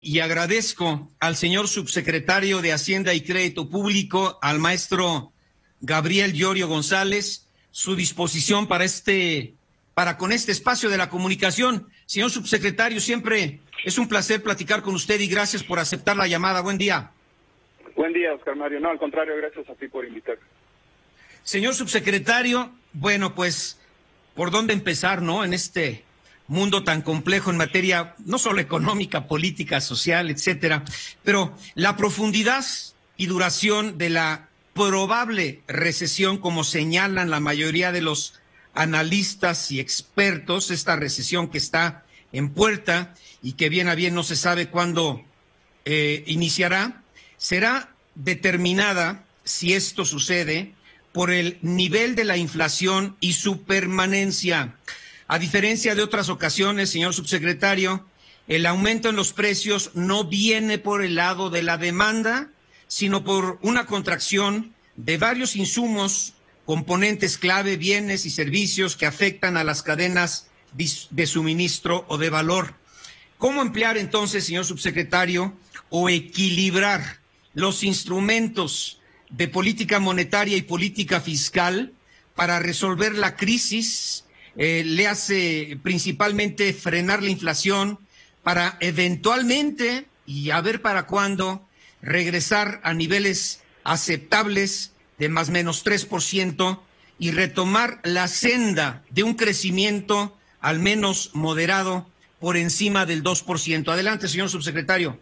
y agradezco al señor subsecretario de Hacienda y Crédito Público, al maestro Gabriel Llorio González, su disposición para este, para con este espacio de la comunicación. Señor subsecretario, siempre es un placer platicar con usted y gracias por aceptar la llamada. Buen día. Buen día, Oscar Mario. No, al contrario, gracias a ti por invitar. Señor subsecretario, bueno, pues, ¿por dónde empezar, no? En este mundo tan complejo en materia no solo económica, política, social, etcétera, pero la profundidad y duración de la probable recesión, como señalan la mayoría de los analistas y expertos, esta recesión que está en puerta y que bien a bien no se sabe cuándo eh, iniciará, será determinada, si esto sucede, por el nivel de la inflación y su permanencia. A diferencia de otras ocasiones, señor subsecretario, el aumento en los precios no viene por el lado de la demanda, sino por una contracción de varios insumos, componentes clave, bienes y servicios que afectan a las cadenas de suministro o de valor. ¿Cómo emplear entonces, señor subsecretario, o equilibrar los instrumentos de política monetaria y política fiscal para resolver la crisis eh, le hace principalmente frenar la inflación para eventualmente, y a ver para cuándo, regresar a niveles aceptables de más o menos 3% y retomar la senda de un crecimiento al menos moderado por encima del 2%. Adelante, señor subsecretario.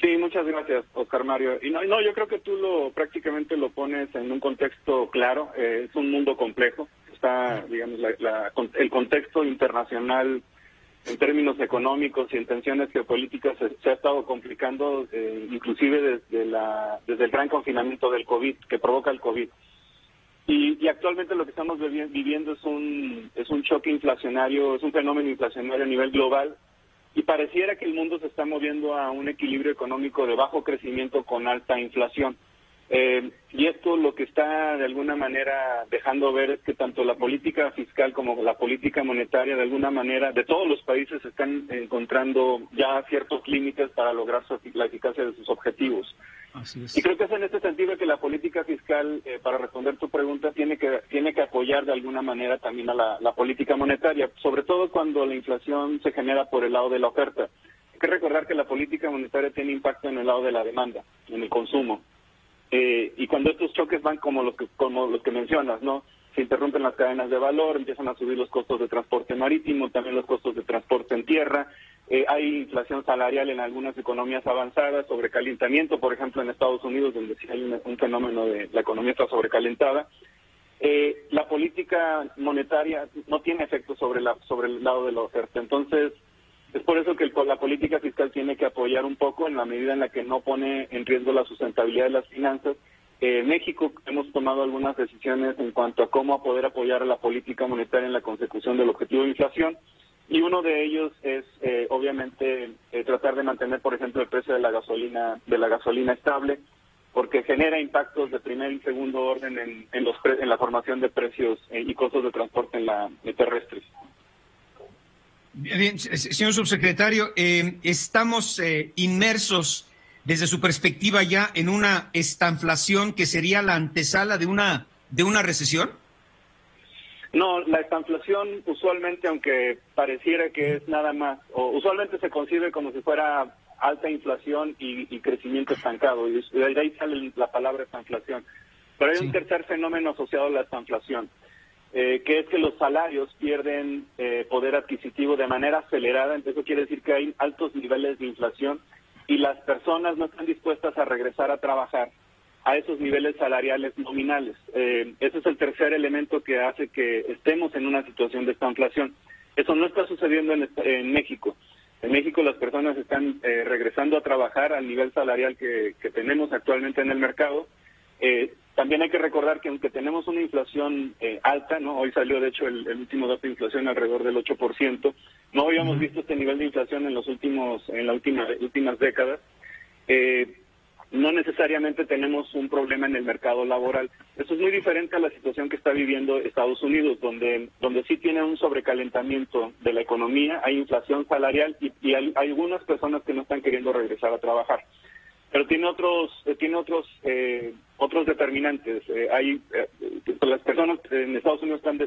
Sí, muchas gracias, Oscar Mario. Y no, yo creo que tú lo prácticamente lo pones en un contexto claro. Eh, es un mundo complejo está, digamos, el contexto internacional en términos económicos y en tensiones geopolíticas se, ha estado complicando, eh, inclusive desde, la, el gran confinamiento del COVID, que provoca el COVID. Y, actualmente lo que estamos viviendo es un, es un choque inflacionario, es un fenómeno inflacionario a nivel global y pareciera que el mundo se está moviendo a un equilibrio económico de bajo crecimiento con alta inflación. Eh, y esto lo que está de alguna manera dejando ver es que tanto la política fiscal como la política monetaria de alguna manera de todos los países están encontrando ya ciertos límites para lograr la eficacia de sus objetivos. Y creo que es en este sentido que la política fiscal, eh, para responder tu pregunta, tiene que tiene que apoyar de alguna manera también a la, la política monetaria, sobre todo cuando la inflación se genera por el lado de la oferta. Hay que recordar que la política monetaria tiene impacto en el lado de la demanda, en el consumo. Eh, y cuando estos choques van como los que como los que mencionas, ¿no? Se interrumpen las cadenas de valor, empiezan a subir los costos de transporte marítimo, también los costos de transporte en tierra. Eh, hay inflación salarial en algunas economías avanzadas, sobrecalentamiento, por ejemplo, en Estados Unidos, donde sí hay un, fenómeno de la economía está sobrecalentada. Eh, la política monetaria no tiene efecto sobre la sobre el lado de la oferta. Entonces, es por eso que la política fiscal tiene que apoyar un poco en la medida en la que no pone en riesgo la sustentabilidad de las finanzas. En eh, México hemos tomado algunas decisiones en cuanto a cómo poder apoyar a la política monetaria en la consecución del objetivo de inflación y uno de ellos es eh, obviamente eh, tratar de mantener, por ejemplo, el precio de la gasolina de la gasolina estable porque genera impactos de primer y segundo orden en, en los en la formación de precios y costos de transporte en la terrestres. Bien, señor subsecretario, eh, estamos eh, inmersos desde su perspectiva ya en una estanflación que sería la antesala de una de una recesión. No, la estanflación usualmente, aunque pareciera que es nada más, o usualmente se concibe como si fuera alta inflación y, crecimiento estancado, y de ahí sale la palabra estanflación. Pero hay un tercer fenómeno asociado a la estanflación eh, que es que los salarios pierden eh, poder adquisitivo de manera acelerada, entonces eso quiere decir que hay altos niveles de inflación y las personas no están dispuestas a regresar a trabajar a esos niveles salariales nominales. Eh, ese es el tercer elemento que hace que estemos en una situación de esta inflación. Eso no está sucediendo en, en México. En México las personas están eh, regresando a trabajar al nivel salarial que, que tenemos actualmente en el mercado. Eh, también hay que recordar que aunque tenemos una inflación eh, alta, no hoy salió de hecho el, último dato de inflación alrededor del 8%, no habíamos visto este nivel de inflación en los últimos en las últimas últimas décadas. Eh, no necesariamente tenemos un problema en el mercado laboral. Eso es muy diferente a la situación que está viviendo Estados Unidos, donde, donde sí tiene un sobrecalentamiento de la economía, hay inflación salarial y, hay, algunas personas que no están queriendo regresar a trabajar. Pero tiene otros, eh, tiene otros, eh, otros determinantes. Eh, hay las personas en Estados Unidos están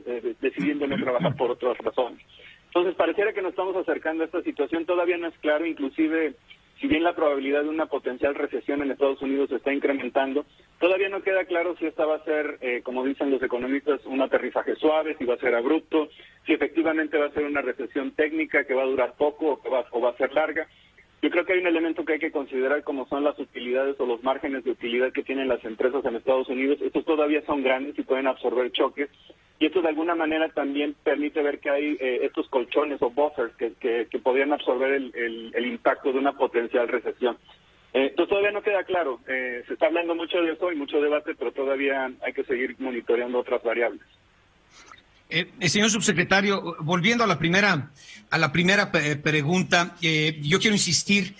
decidiendo no trabajar por otras razones. Entonces pareciera que nos estamos acercando a esta situación. Todavía no es claro, inclusive si bien la probabilidad de una potencial recesión en Estados Unidos está incrementando, todavía no queda claro si esta va a ser, eh, como dicen los economistas, un aterrizaje suave, si va a ser abrupto, si efectivamente va a ser una recesión técnica que va a durar poco o, que va, o va a ser larga. Yo creo que hay un elemento que hay que considerar como son las utilidades o los márgenes de utilidad que tienen las empresas en Estados Unidos. Estos todavía son grandes y pueden absorber choques. Y esto de alguna manera también permite ver que hay eh, estos colchones o buffers que, que, podrían absorber el, el, impacto de una potencial recesión. Eh, entonces todavía no queda claro. Eh, se está hablando mucho de eso y mucho debate, pero todavía hay que seguir monitoreando otras variables. Eh, señor subsecretario, volviendo a la primera, a la primera pregunta, eh, yo quiero insistir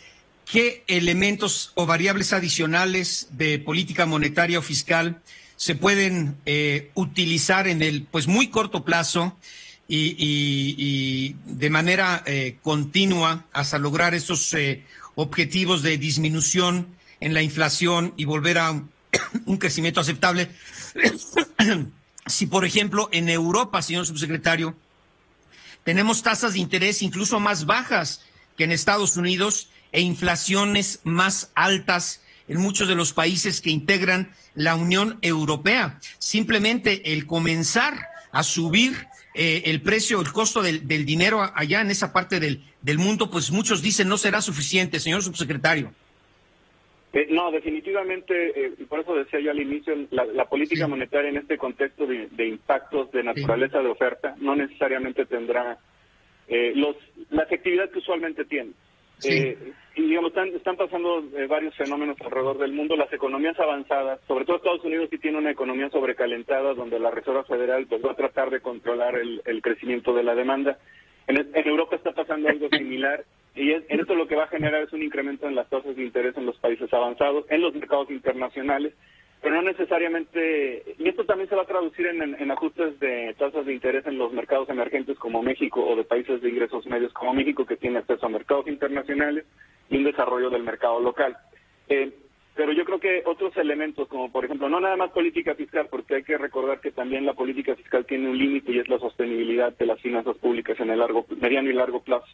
qué elementos o variables adicionales de política monetaria o fiscal se pueden eh, utilizar en el pues muy corto plazo y, de manera continua hasta lograr esos objetivos de disminución en la inflación y volver a un crecimiento aceptable si, por ejemplo, en Europa, señor subsecretario, tenemos tasas de interés incluso más bajas que en Estados Unidos e inflaciones más altas en muchos de los países que integran la Unión Europea. Simplemente el comenzar a subir eh, el precio, el costo del, dinero allá en esa parte del, del mundo, pues muchos dicen no será suficiente, señor subsecretario. Eh, no, definitivamente, eh, y por eso decía yo al inicio, la, política monetaria en este contexto de, impactos de naturaleza de oferta no necesariamente tendrá eh, los, la efectividad que usualmente tiene. y digamos, están, están pasando varios fenómenos alrededor del mundo. Las economías avanzadas, sobre todo Estados Unidos, sí tiene una economía sobrecalentada donde la Reserva Federal pues, va a tratar de controlar el, el crecimiento de la demanda. En, en Europa está pasando algo similar y en esto lo que va a generar es un incremento en las tasas de interés en los países avanzados, en los mercados internacionales, pero no necesariamente, y esto también se va a traducir en, ajustes de tasas de interés en los mercados emergentes como México o de países de ingresos medios como México que tiene acceso a mercados internacionales y un desarrollo del mercado local. Eh, pero yo creo que otros elementos, como por ejemplo, no nada más política fiscal, porque hay que recordar que también la política fiscal tiene un límite y es la sostenibilidad de las finanzas públicas en el largo, mediano y largo plazo.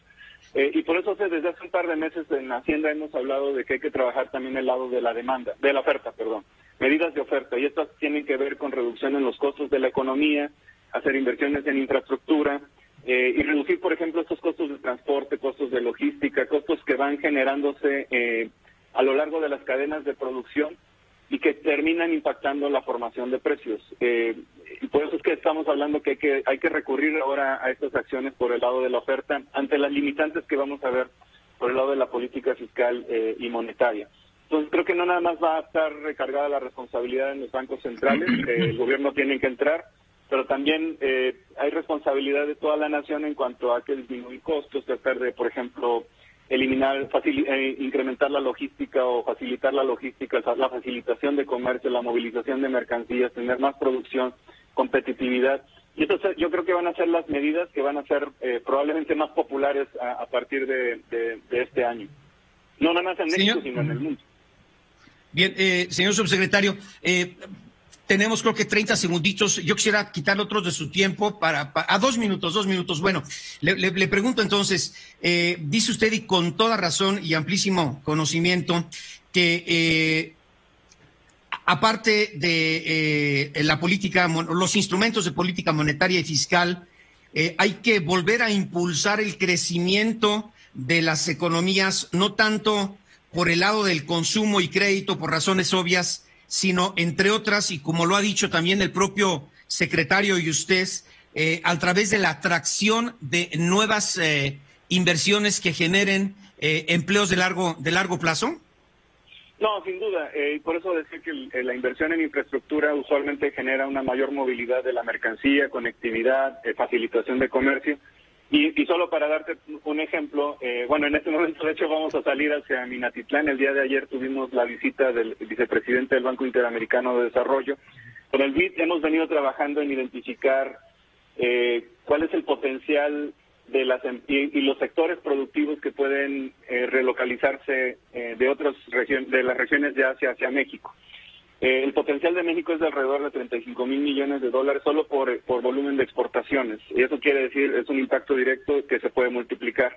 Eh, y por eso desde hace un par de meses en Hacienda hemos hablado de que hay que trabajar también el lado de la demanda, de la oferta, perdón, medidas de oferta. Y estas tienen que ver con reducción en los costos de la economía, hacer inversiones en infraestructura eh, y reducir, por ejemplo, estos costos de transporte, costos de logística, costos que van generándose eh, a lo largo de las cadenas de producción y que terminan impactando la formación de precios. Eh, y por eso es que estamos hablando que hay, que hay que recurrir ahora a estas acciones por el lado de la oferta ante las limitantes que vamos a ver por el lado de la política fiscal eh, y monetaria. Entonces creo que no nada más va a estar recargada la responsabilidad en los bancos centrales, el gobierno tiene que entrar, pero también eh, hay responsabilidad de toda la nación en cuanto a que disminuir costos, tratar de, por ejemplo, eliminar, eh, incrementar la logística o facilitar la logística, la facilitación de comercio, la movilización de mercancías, tener más producción, competitividad. Y esto yo creo que van a ser las medidas que van a ser eh, probablemente más populares a, partir de, este año. No nada más en México, sino en el mundo. Bien, eh, señor subsecretario, eh, tenemos creo que 30 segunditos. Yo quisiera quitar otros de su tiempo para, a dos minutos, dos minutos. Bueno, le, pregunto entonces, eh, dice usted y con toda razón y amplísimo conocimiento que eh, aparte de eh, la política, los instrumentos de política monetaria y fiscal, hay que volver a impulsar el crecimiento de las economías, no tanto por el lado del consumo y crédito, por razones obvias, sino entre otras, y como lo ha dicho también el propio secretario y usted, eh, a través de la atracción de nuevas eh, inversiones que generen eh, empleos de largo, de largo plazo? No, sin duda. y por eso decía que la inversión en infraestructura usualmente genera una mayor movilidad de la mercancía, conectividad, facilitación de comercio. Y, y, solo para darte un ejemplo, eh, bueno, en este momento de hecho vamos a salir hacia Minatitlán. El día de ayer tuvimos la visita del vicepresidente del Banco Interamericano de Desarrollo. Con el BID hemos venido trabajando en identificar eh, cuál es el potencial de las em, y, los sectores productivos que pueden eh, relocalizarse eh, de otras regiones, de las regiones de Asia hacia México. Eh, el potencial de México es de alrededor de 35 mil millones de dólares solo por, por volumen de exportaciones. Y eso quiere decir, es un impacto directo que se puede multiplicar.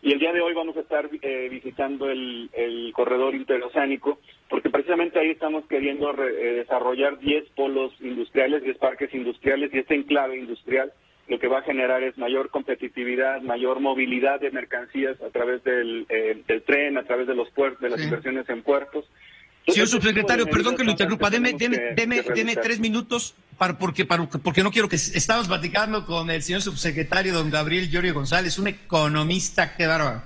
Y el día de hoy vamos a estar eh, visitando el, el, corredor interoceánico, porque precisamente ahí estamos queriendo eh, desarrollar 10 polos industriales, 10 parques industriales y este enclave industrial lo que va a generar es mayor competitividad, mayor movilidad de mercancías a través del, del tren, a través de los puertos, de las inversiones en puertos. Señor subsecretario, perdón que lo interrumpa, deme, deme, deme, tres minutos para, porque, para, porque no quiero que estamos platicando con el señor subsecretario don Gabriel Llorio González, un economista que bárbaro,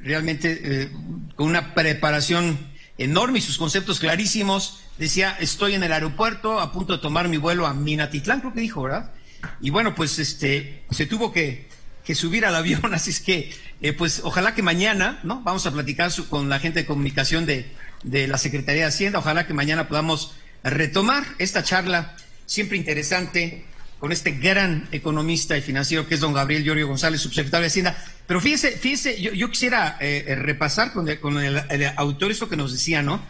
realmente eh, con una preparación enorme y sus conceptos clarísimos. Decía, estoy en el aeropuerto a punto de tomar mi vuelo a Minatitlán, creo que dijo, ¿verdad? Y bueno, pues este se tuvo que, subir al avión, así es que, eh, pues ojalá que mañana, ¿no? Vamos a platicar con la gente de comunicación de de la Secretaría de Hacienda. Ojalá que mañana podamos retomar esta charla siempre interesante con este gran economista y financiero que es don Gabriel Llorio González, subsecretario de Hacienda. Pero fíjese, fíjese, yo, quisiera eh, eh, repasar con, el, con el, autor esto que nos decía, ¿no?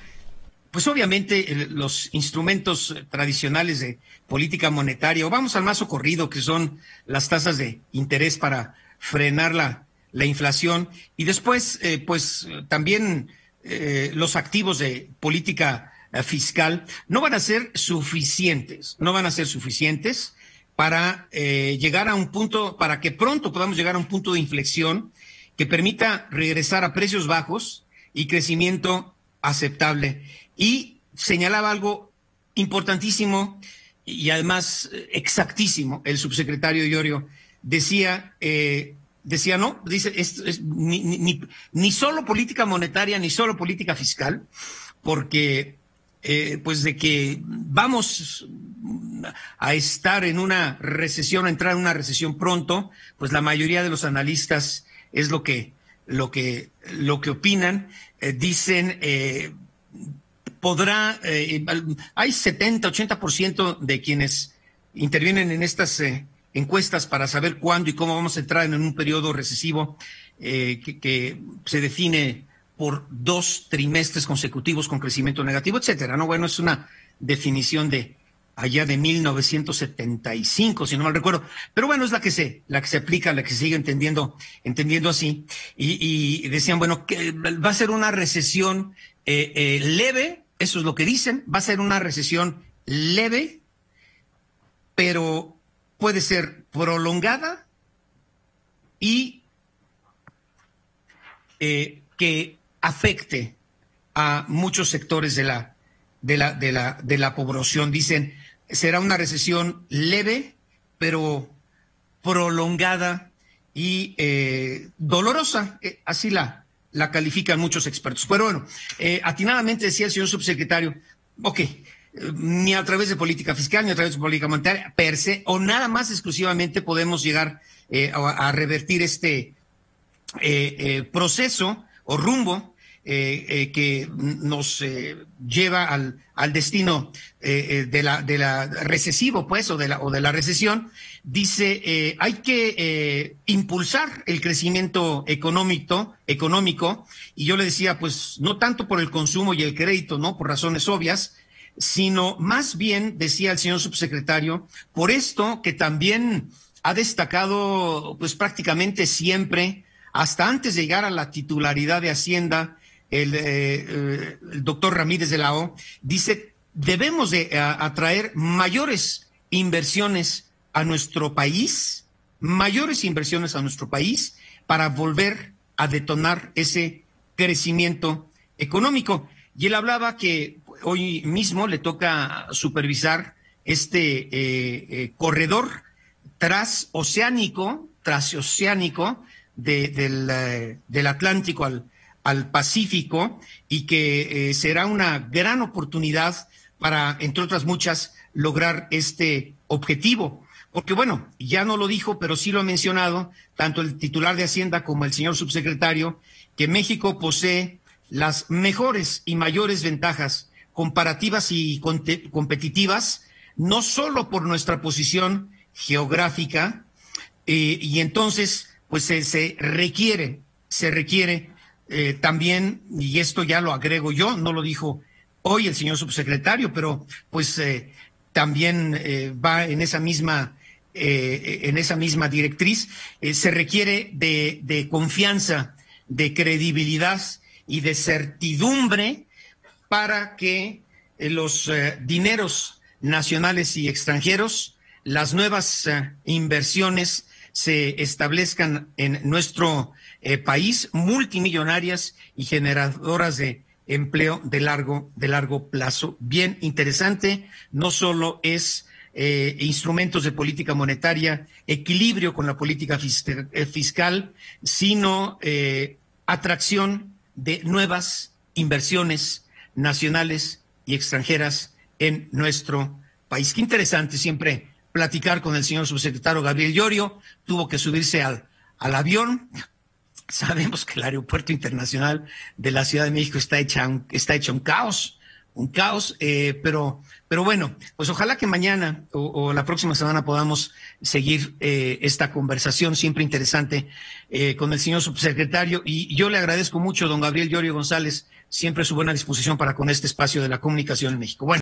Pues obviamente los instrumentos tradicionales de política monetaria, o vamos al más socorrido, que son las tasas de interés para frenar la, la inflación, y después, eh, pues también eh, los activos de política eh, fiscal no van a ser suficientes, no van a ser suficientes para llegar a un punto, para que pronto podamos llegar a un punto de inflexión que permita regresar a precios bajos y crecimiento aceptable. Y señalaba algo importantísimo y además exactísimo, el subsecretario Iorio decía, eh, decía, no, dice, es, ni, ni, ni, solo política monetaria, ni solo política fiscal, porque eh, pues de que vamos a estar en una recesión, a entrar en una recesión pronto, pues la mayoría de los analistas es lo que, lo que, lo que opinan, eh, dicen, eh, podrá, hay 70, 80% de quienes intervienen en estas encuestas para saber cuándo y cómo vamos a entrar en un periodo recesivo eh, que, se define por dos trimestres consecutivos con crecimiento negativo, etcétera. No, bueno, es una definición de allá de 1975, si no mal recuerdo. Pero bueno, es la que se, la que se aplica, la que se sigue entendiendo, entendiendo así. Y, decían, bueno, que va a ser una recesión eh, eh, leve, eso es lo que dicen, va a ser una recesión leve, pero puede ser prolongada y eh, que afecte a muchos sectores de la, de la, de la, de la población. Dicen, será una recesión leve, pero prolongada y eh, dolorosa. Eh, así la, la califican muchos expertos. Pero bueno, atinadamente decía el señor subsecretario, ok, ni a través de política fiscal, ni a través de política monetaria per se, o nada más exclusivamente podemos llegar eh, a, revertir este eh, eh, proceso o rumbo que nos lleva al, al destino de, la, de la recesivo, pues, o de la, o de la recesión, dice, hay que impulsar el crecimiento económico, económico, y yo le decía, pues, no tanto por el consumo y el crédito, ¿no? Por razones obvias, sino más bien, decía el señor subsecretario, por esto que también ha destacado pues prácticamente siempre, hasta antes de llegar a la titularidad de Hacienda, el, eh, eh, doctor Ramírez de la O, dice, debemos de atraer mayores inversiones a nuestro país, mayores inversiones a nuestro país para volver a detonar ese crecimiento económico. Y él hablaba que hoy mismo le toca supervisar este eh, eh, corredor transoceánico, transoceánico del, eh, del, Atlántico al, al, Pacífico y que será una gran oportunidad para, entre otras muchas, lograr este objetivo. porque bueno, ya no lo dijo, pero sí lo ha mencionado tanto el titular de Hacienda como el señor subsecretario, que México posee las mejores y mayores ventajas comparativas y competitivas, no solo por nuestra posición geográfica, eh, y entonces, pues se, requiere, se requiere eh, también, y esto ya lo agrego yo, no lo dijo hoy el señor subsecretario, pero pues eh, también va en esa misma en esa misma directriz, se requiere de confianza, de credibilidad y de certidumbre para que los dineros nacionales y extranjeros, las nuevas inversiones se establezcan en nuestro eh, país, multimillonarias y generadoras de empleo de largo, de largo plazo. Bien interesante, no solo es eh, instrumentos de política monetaria, equilibrio con la política eh, fiscal, sino atracción de nuevas inversiones nacionales y extranjeras en nuestro país. Qué interesante siempre platicar con el señor subsecretario Gabriel Llorio, tuvo que subirse al, al avión. Sabemos que el aeropuerto internacional de la Ciudad de México está, hecha está hecho un caos, un caos, eh, pero, pero bueno, pues ojalá que mañana o, la próxima semana podamos seguir eh, esta conversación siempre interesante eh, con el señor subsecretario. Y yo le agradezco mucho, don Gabriel Llorio González, siempre su buena disposición para con este espacio de la comunicación en México. Bueno.